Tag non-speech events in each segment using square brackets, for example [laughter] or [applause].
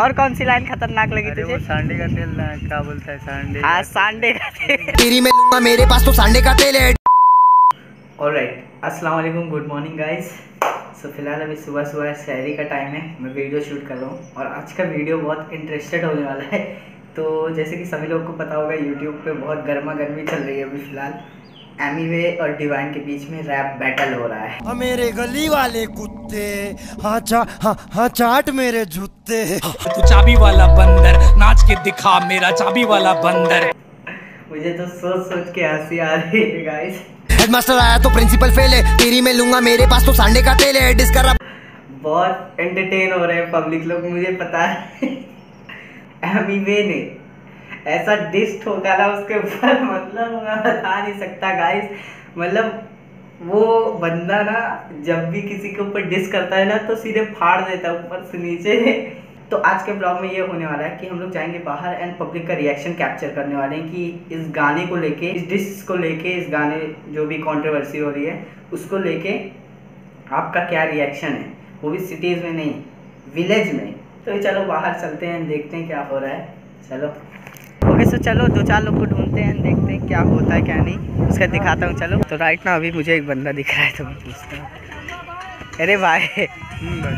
और कौन सी लाइन खतरनाक लगी तुझे? सांडे का तेल ना क्या बोलता है सांडे हाँ सांडे का तेल। तेरी में लूँगा मेरे पास तो सांडे का तेल है। ऑलराइट अस्सलाम वालेकुम गुड मॉर्निंग गाइस सो फ़िलहाल अभी सुबह सुबह शहरी का टाइम है मैं वीडियो शूट कर रहा हूँ और आज का वीडियो बहुत इंटरेस्टेड होने वाला है। तो जैसे कि सभी लोग को पता होगा यूट्यूब पे बहुत गर्मा गर्मी चल रही है अभी फ़िलहाल। एमीवे और डिवाइन के बीच में रैप बैटल हो रहा है। हाँ, मेरे गली वाले कुत्ते। हाँ चा हाँ हाँ चाट मेरे जूते। तू चाबी वाला बंदर नाच के दिखा मेरा चाबी वाला बंदर। मुझे तो सोच सोच के हँसी आ रही है गाइस हेडमास्टर आया तो प्रिंसिपल फेल है। तेरी में लूँगा मेरे पास तो सांडे का तेल है। डिस्क कर बहुत एंटरटेन हो रहे हैं पब्लिक लोग मुझे पता है। एमीवे ने ऐसा डिस्ट ठोका ना उसके ऊपर मतलब मैं बता नहीं सकता गाइस मतलब वो बंदा ना जब भी किसी के ऊपर डिस करता है ना तो सीधे फाड़ देता है ऊपर से नीचे. तो आज के ब्लॉग में ये होने वाला है कि हम लोग जाएँगे बाहर एंड पब्लिक का रिएक्शन कैप्चर करने वाले हैं कि इस गाने को लेके, इस डिश को लेके, इस गाने जो भी कंट्रोवर्सी हो रही है, उसको लेके आपका क्या रिएक्शन है? वो भी सिटीज़ में नहीं विलेज में. तो चलो बाहर चलते हैं देखते हैं क्या हो रहा है. चलो. सो चलो दो चार लोग को ढूंढते हैं देखते हैं क्या होता है क्या नहीं। उसका दिखाता हूँ चलो। तो राइट ना अभी मुझे एक बंदा दिख रहा है तो मैं पूछता हूँ। अरे भाई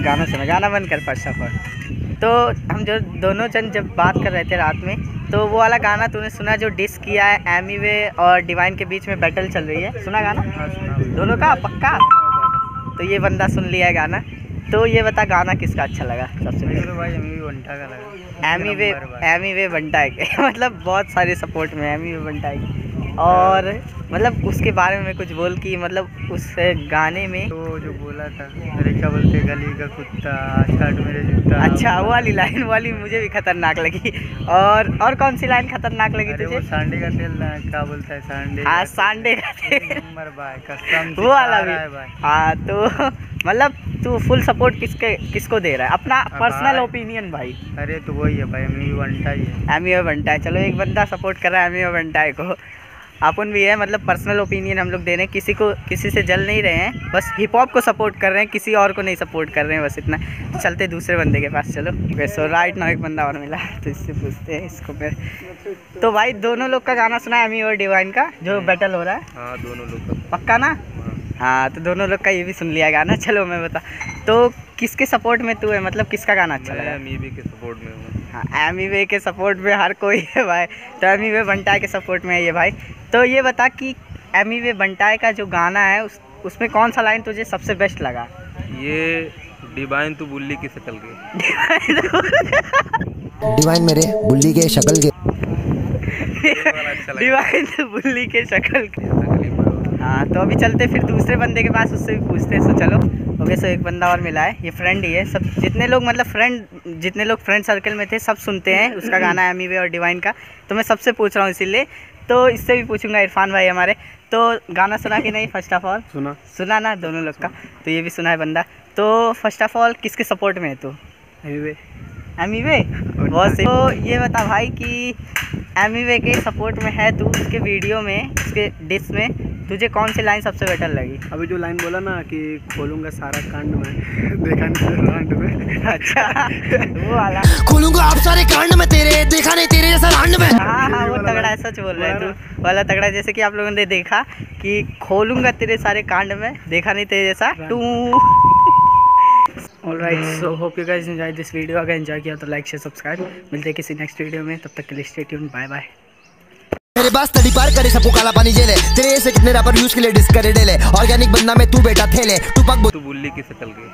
गाना सुना गाना बंद कर फ़र्स्ट ऑफ़ ऑल तो हम जो दोनों जन जब बात कर रहे थे रात में तो वो वाला गाना तूने सुना जो डिस किया है एमीवे और डिवाइन के बीच में बैटल चल रही है? सुना गाना? हाँ दोनों का? पक्का? तो ये बंदा सुन लिया है गाना। तो ये बता गाना किसका अच्छा लगा? सबसे मेरे तो भाई एमी बंटा का लगा। एमी वे एमी वे बंटा है के? [laughs] मतलब बहुत सारे सपोर्ट में एमी वे बंटा है। और मतलब उसके बारे में कुछ बोल कि मतलब उस गाने में। तो जो बोला था अरे क्या बोलते गली का कुत्ता मेरे जूता। अच्छा वो वाली लाइन वाली मुझे भी खतरनाक लगी। और और कौन सी लाइन खतरनाक लगी तुझे? सांडे का तेल ना क्या बोलता है सांडे हाँ सांडे का तेल। [laughs] तेल। भाई कसम वो वाला भी। है हाँ तो मतलब तू फुल सपोर्ट किसके किसको दे रहा है? अपना हाँ पर्सनल ओपिनियन भाई। अरे तो वही है भाई एमी वंटा ही है। एमी बनता है चलो एक बंदा सपोर्ट कर रहा है एमी बनता है को। अपन भी है मतलब पर्सनल ओपिनियन हम लोग दे रहे हैं। किसी को किसी से जल नहीं रहे हैं बस हिप हॉप को सपोर्ट कर रहे हैं किसी और को नहीं सपोर्ट कर रहे हैं बस इतना। चलते दूसरे बंदे के पास चलो। वैसे राइट ना एक बंदा और मिला तो इससे पूछते हैं इसको फिर। तो भाई दोनों लोग का गाना सुना है एमी और डिवाइन का जो बैटल हो रहा है? हाँ दोनों लोग का। पक्का ना? हाँ तो दोनों लोग का ये भी सुन लिया गाना चलो मैं बता। तो किसके सपोर्ट में तू है? मतलब किसका गाना अच्छा लगा? के सपोर्ट में हूँ। हाँ एमी वे के सपोर्ट में हर कोई है भाई। तो एमी वे बंटाए के सपोर्ट में है ये भाई। तो ये बता कि एमी वे बंटाए का जो गाना है उस उसमें कौन सा लाइन तुझे सबसे बेस्ट लगा? ये डिवाइन तो बुल्ली की शक्ल के। डिवाइन मेरे बुल्ली के शक्ल के। डिवाइन तो बुल्ली के शक्ल के। हाँ तो अभी चलते फिर दूसरे बंदे के पास उससे भी पूछते हैं सो चलो। ओके सो एक बंदा और मिला है। ये फ्रेंड ही है। सब जितने लोग मतलब फ्रेंड जितने लोग फ्रेंड सर्कल में थे सब सुनते हैं उसका गाना है एमी वे और डिवाइन का। तो मैं सबसे पूछ रहा हूँ इसीलिए। तो इससे भी पूछूँगा इरफान भाई हमारे। तो गाना सुना कि नहीं फ़र्स्ट ऑफ़ ऑल सुना। सुना ना दोनों लोग का। तो ये भी सुना है बंदा। तो फ़र्स्ट ऑफ़ ऑल किसके सपोर्ट में है तू? एमी एमी वे बहुत सही। तो ये बता भाई कि एमी वे के सपोर्ट में है तू उसके वीडियो में उसके डिस में। तुझे कौन सी लाइन सबसे बेटर लगी? अभी जो लाइन बोला ना कि खोलूँगा सारा कांड में [laughs] देखा नहीं कांड में। अच्छा वो वाला। खोलूँगा आप सारे कांड में तेरे देखा नहीं तेरे जैसा कांड में। हाँ हाँ वो तगड़ा है सच बोल रहे है तू वाला तगड़ा जैसे कि आप लोगों ने देखा कि खोलूँगा तेरे सारे कांड में देखा नहीं तेरे जैसा too. All right so hope you guys enjoy this video अगर एंजॉय किया तो लाइक शेयर सब्सक्राइब मिलते हैं किसी नेक्स्ट वीडियो में तब तक के लिए स्टे ट्यून बाय बाय मेरे पास तड़ी पार करे सबको काला पानी जेले। तेरे ऐसे कितने रबर यूज़ के लिए डिस्क करे डेले। ऑर्गेनिक बंदा में तू बेटा थेले। टू पक तू बुल्ली की शक्ल के